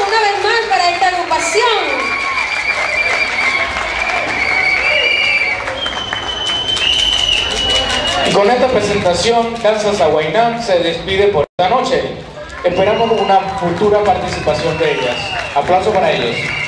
una vez más para esta agrupación. Y con esta presentación, Kansas Aguainán se despide por esta noche. Esperamos una futura participación de ellas. Aplauso para ellos.